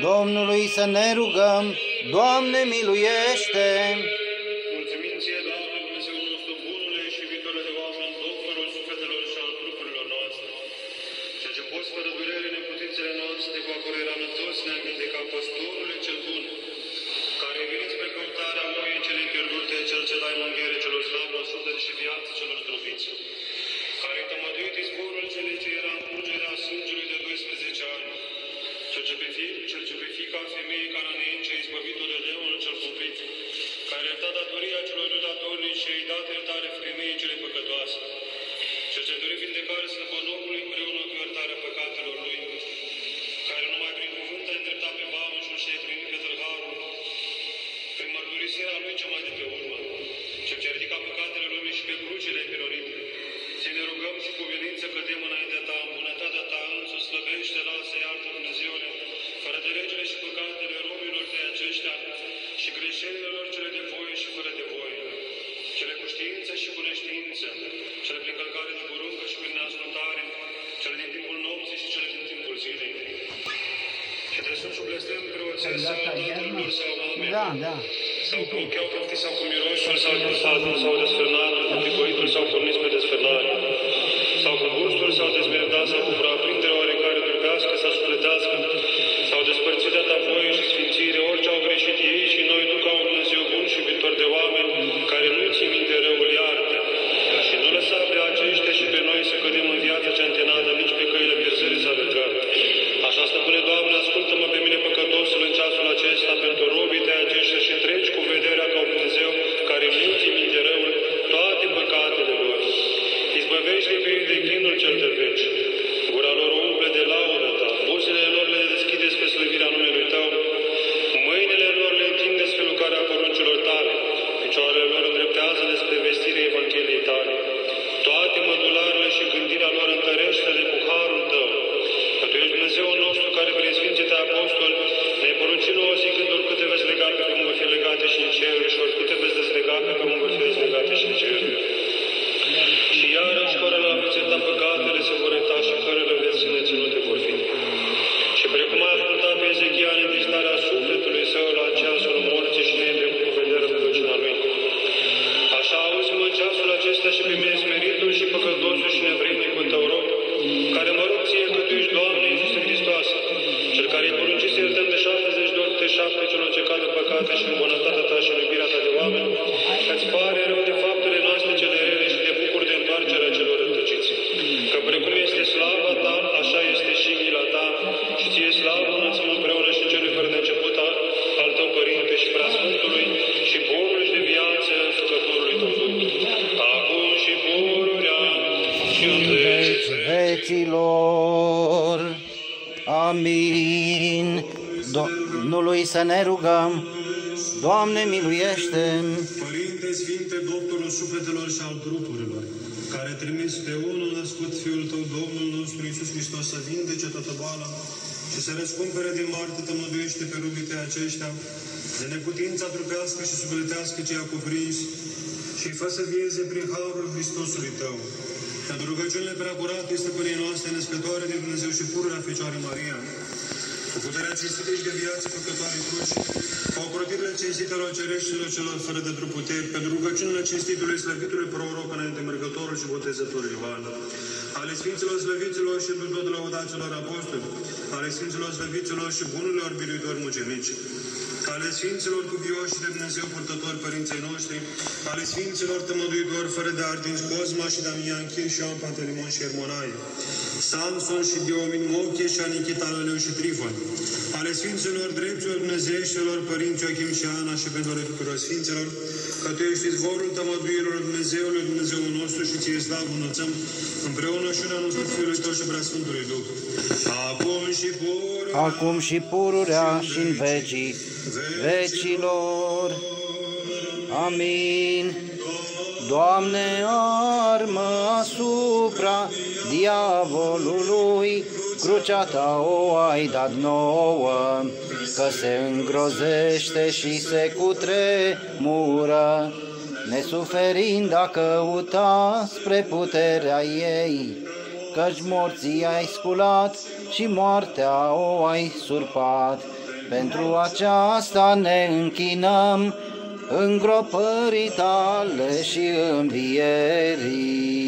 Domnului să ne rugăm, Doamne miluiește! Pe fi, cel ce pe fica femeii cananeen ce a izbăvit-o de leonul cel cumplit, care a iertat datoria celor nedatornici și a-i dat iertare femeii cele păcătoase, cel ce dori vindecare slăbănogului împreună cu iertarea păcatelor lui, păcatele robilor de aceștia și greșelile lor cele de voie și fără de voie, cele cu știință și cu neștiință, cele prin călcare de poruncă și prin neascultare, cele din timpul nopții și cele din timpul zilei. Și te sunt și blestem preoței sau tatălor sau mamei, Da, da. sau cu ochi au poftit sau cu mirosul sau cu satul sau desfrânatul, cu ticoitul sau pornit pe desfrânare, Izbăvește pe ei de chinul cel de veci. Gura lor o umple de laudă vecilor. Amin. Domnului să ne rugăm. Doamne miluiește! Părinte Sfinte, Doctorul sufletelor și al trupurilor, care trimis pe unul născut Fiul Tău, Domnul nostru Iisus Hristos, să vindece toată boala și să răscumpere din moarte, tămăduiește pe rubii pe aceștia, de neputința trupească și sufletească ce i-a cuprins și fă să vieze prin harul Hristosului Tău. Pentru rugăciunile preacurate este părinii noastre, născătoare de Dumnezeu și pururea Fecioară Maria, cu puterea cinstită și de viață făcătoare cruci, cu ocrotirile cinstitelor cereștilor celor fără de druputeri, pentru rugăciunile cinstitului slăvitului proroc înainte mergătorul și botezătorul Ioan, ale Sfinților Slăviților și pentru tot lăudaților apostoli, ale Sfinților Slăviților și bunilor biruitori mucenici, ale Sfinților cuvioși de Dumnezeu purtători părinței noștri, ale Sfinților tămăduitori fără de ardinți Cosma și Damian Chir și Ioan Pantelimon și Ermonai, Samson și Diomin Moche și Anichita Lăleu și Trifon, ale Sfinților dreptilor Dumnezeieștilor, părinți Joachim și Ana și pentru tuturor Sfinților, că Tu ești izvorul tămăduirilor Dumnezeului, Dumnezeul nostru și Ție slavă înălțăm, împreună și în anul Fiului Tău și Preasfântului Duh. Acum și pur, Acum și pururea și în vecii vecilor. Amin. Doamne, armă asupra diavolului, crucea ta o ai dat nouă, că se îngrozește și se cutremură, nesuferind a căuta spre puterea ei, căci morții ai sculat și moartea o ai surpat. Pentru aceasta ne închinăm, îngropării tale și învierii